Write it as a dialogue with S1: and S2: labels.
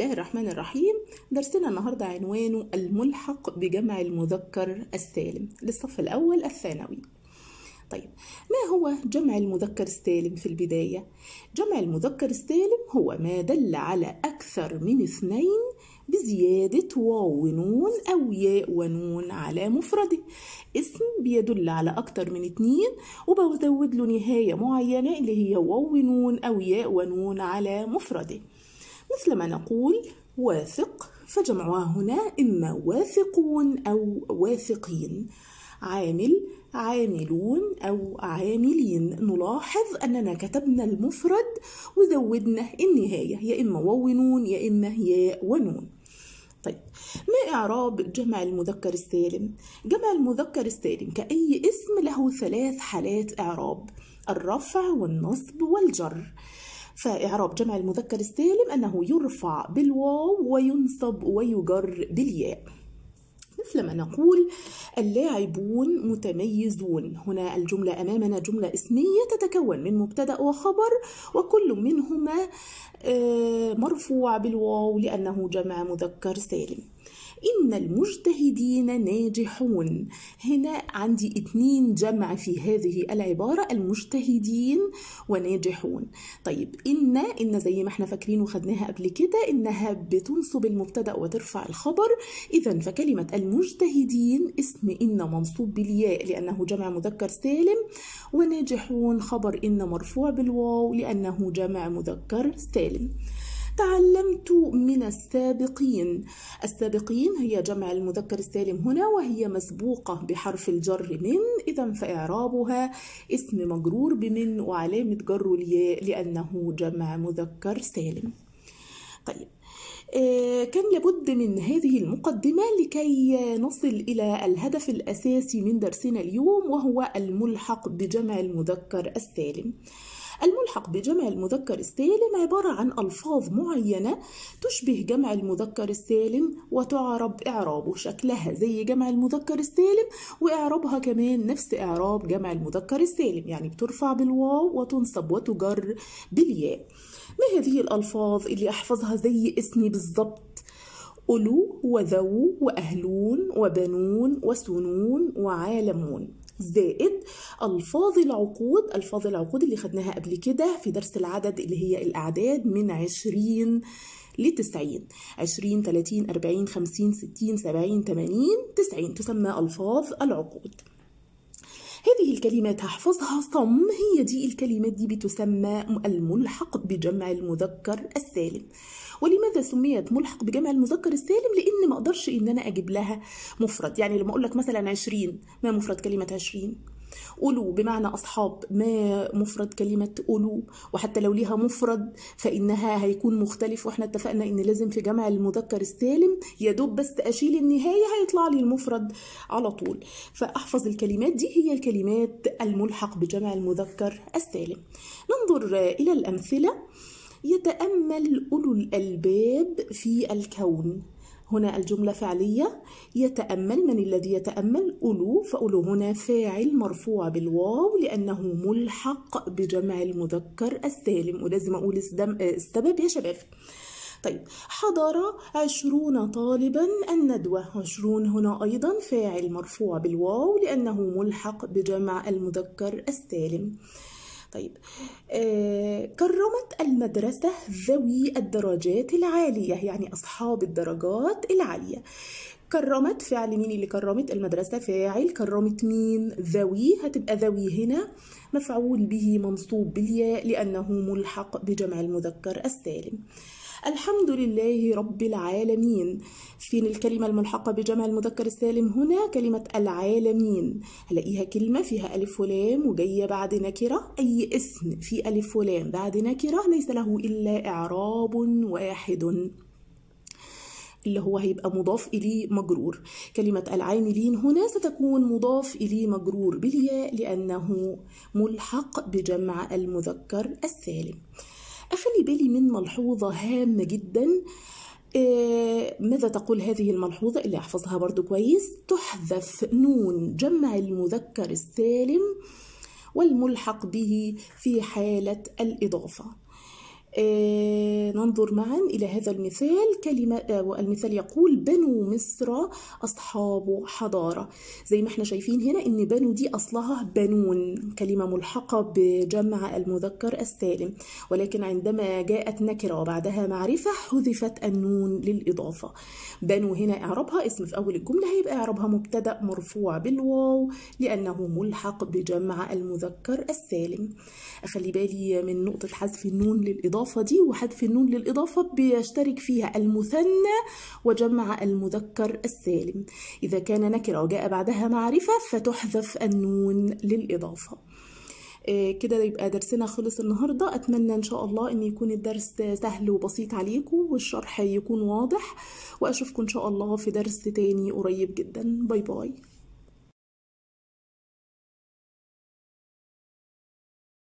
S1: الله الرحمن الرحيم. درسنا النهاردة عنوانه الملحق بجمع المذكر السالم للصف الأول الثانوي. طيب ما هو جمع المذكر السالم في البداية؟ جمع المذكر السالم هو ما دل على أكثر من اثنين بزيادة واو ونون أو ياء ونون على مفرده. اسم بيدل على أكتر من اتنين وبزود له نهاية معينة اللي هي واو ونون أو ياء ونون على مفرده. مثل ما نقول واثق فجمعها هنا إما واثقون أو واثقين. عامل عاملون أو عاملين. نلاحظ أننا كتبنا المفرد وزودنا النهاية يا إما واو ونون يا إما ياء ونون. طيب ما إعراب جمع المذكر السالم؟ جمع المذكر السالم كأي اسم له ثلاث حالات إعراب الرفع والنصب والجر. فإعراب جمع المذكر السالم أنه يرفع بالواو وينصب ويجر بالياء. مثل ما نقول اللاعبون متميزون. هنا الجملة أمامنا جملة اسمية تتكون من مبتدأ وخبر وكل منهما مرفوع بالواو لأنه جمع مذكر سالم. إن المجتهدين ناجحون. هنا عندي اتنين جمع في هذه العبارة المجتهدين وناجحون. طيب إن إن زي ما إحنا فاكرين وخدناها قبل كده إنها بتنصب المبتدأ وترفع الخبر. إذا فكلمة المجتهدين اسم إن منصوب بالياء لأنه جمع مذكر سالم وناجحون خبر إن مرفوع بالواو لأنه جمع مذكر سالم. تعلمت من السابقين. السابقين هي جمع المذكر السالم هنا وهي مسبوقة بحرف الجر من. إذا فإعرابها اسم مجرور بمن وعلامة جر الياء لأنه جمع مذكر سالم. طيب كان لابد من هذه المقدمة لكي نصل إلى الهدف الأساسي من درسنا اليوم وهو الملحق بجمع المذكر السالم. الملحق بجمع المذكر السالم عبارة عن ألفاظ معينة تشبه جمع المذكر السالم وتعرب إعرابه شكلها زي جمع المذكر السالم وإعرابها كمان نفس إعراب جمع المذكر السالم يعني بترفع بالواو وتنصب وتجر بالياء. ما هذه الألفاظ اللي أحفظها زي اسمي بالضبط؟ ألو وذو وأهلون وبنون وسنون وعالمون. زائد ألفاظ العقود ألفاظ العقود اللي خدناها قبل كده في درس العدد اللي هي الأعداد من عشرين لتسعين. عشرين تلاتين أربعين خمسين ستين سبعين تمانين تسعين تسمى ألفاظ العقود. هذه الكلمات هحفظها. صم هي دي الكلمات دي بتسمى الملحق بجمع المذكر السالم. ولماذا سميت ملحق بجمع المذكر السالم؟ لأن ما أقدرش إن أنا أجيب لها مفرد. يعني لما أقول لك مثلا 20 ما مفرد كلمة 20 أولو بمعنى أصحاب ما مفرد كلمة أولو وحتى لو ليها مفرد فإنها هيكون مختلف وإحنا اتفقنا إن لازم في جمع المذكر السالم يا دوب بس أشيل النهاية هيطلع لي المفرد على طول. فأحفظ الكلمات دي هي الكلمات الملحق بجمع المذكر السالم. ننظر إلى الأمثلة. يتأمل أولو الألباب في الكون. هنا الجملة فعلية. يتأمل من الذي يتأمل؟ أولو. فأولو هنا فاعل مرفوع بالواو لأنه ملحق بجمع المذكر السالم. ولازم أقول السبب يا شباب. طيب حضر عشرون طالبا الندوة. عشرون هنا أيضا فاعل مرفوع بالواو لأنه ملحق بجمع المذكر السالم. طيب. آه كرمت المدرسة ذوي الدرجات العالية يعني أصحاب الدرجات العالية. كرمت فعل مين اللي كرمت؟ المدرسة. فاعل كرمت مين؟ ذوي. هتبقى ذوي هنا. مفعول به منصوب بالياء لأنه ملحق بجمع المذكر السالم. الحمد لله رب العالمين. فين الكلمة الملحقة بجمع المذكر السالم؟ هنا كلمة العالمين. هلاقيها كلمة فيها ألف ولام وجاية بعد نكرة. أي اسم في ألف ولام بعد نكرة ليس له إلا إعراب واحد. اللي هو هيبقى مضاف إليه مجرور. كلمة العاملين هنا ستكون مضاف إليه مجرور بالياء لأنه ملحق بجمع المذكر السالم. أخلي بالي من ملحوظة هامة جدا. آه ماذا تقول هذه الملحوظة؟ اللي أحفظها برضو كويس. تحذف نون جمع المذكر السالم والملحق به في حالة الإضافة. ننظر معا إلى هذا المثال. كلمة آه، المثال يقول بنو مصر أصحاب حضارة. زي ما إحنا شايفين هنا إن بنو دي أصلها بنون كلمة ملحقة بجمع المذكر السالم. ولكن عندما جاءت نكرة وبعدها معرفة حذفت النون للإضافة. بنو هنا إعرابها اسم في أول الجملة هيبقى إعرابها مبتدأ مرفوع بالواو لأنه ملحق بجمع المذكر السالم. أخلي بالي من نقطة حذف النون للإضافة. دي وحذف النون للإضافة بيشترك فيها المثنى وجمع المذكر السالم. إذا كان نكرة وجاء بعدها معرفة فتحذف النون للإضافة. آه، كده يبقى درسنا خلص النهارده. أتمنى إن شاء الله إن يكون الدرس سهل وبسيط عليكم والشرح يكون واضح. وأشوفكم إن شاء الله في درس تاني قريب جدا. bye bye.